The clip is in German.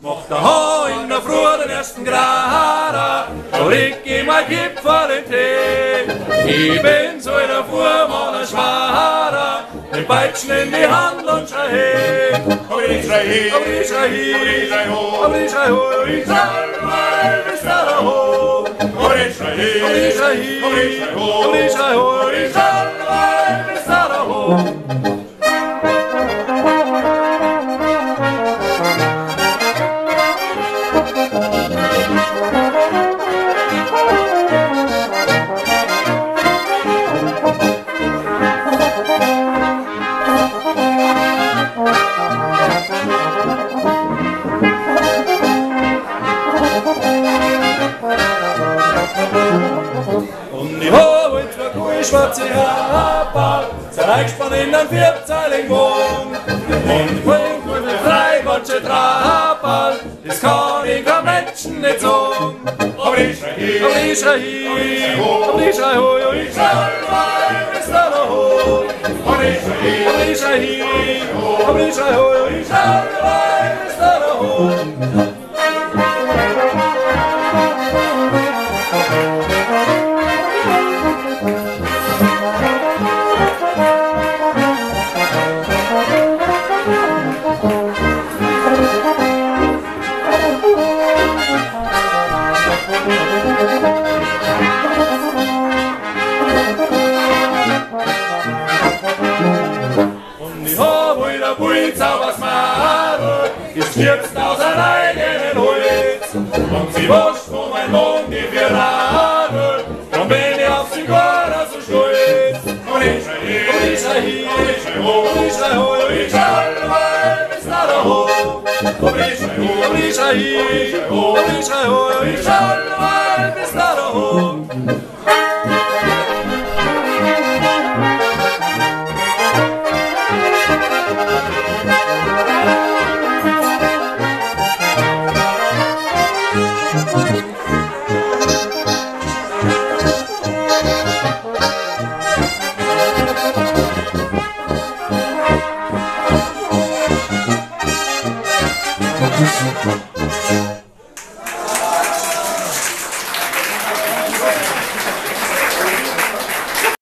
Mocht der Haar in der Früh den ersten Grad, so ich ihm ein Gipfel in Tee. Ich bin so in der Früh mal schwarer, den Peitschen in die Hand und schrei hey. Aber ich schrei hin, Aber ich schrei hin, aber ich schrei hoch, aber ich schrei hoch, aber ich schrei hoch. aber ich schrei hin, Aber ich schrei hin, aber ich schrei hoch, schwarze Rapper, zeigst man in den vierzeilig Mond. Und bringt mir den Freibotsche Trapper, das kann ich kein Menschen nicht sagen. aber ich schrei hin, Aber ich schrei hin, aber ich schrei ho, und ich schrei mal bis da noch hoch. aber ich schrei hin, Aber ich schrei hin, aber ich schrei ho, und ich schrei mal bis da noch hoch. Hohe in der Pulsa was machen, ist jetzt aus seinem eigenen Holz. Und sie wascht von mein Mond die vier Haare, dann bin ich auf sie Quader so stolz. aber ich schrei hin, Und ich schrei hin, aber ich schrei hoch, und ich schrei ho, und ich schrei mal bis da noch hoch. aber ich schrei hoch, Und ich schrei hin, und ich schrei ho, und ich schrei mal bis da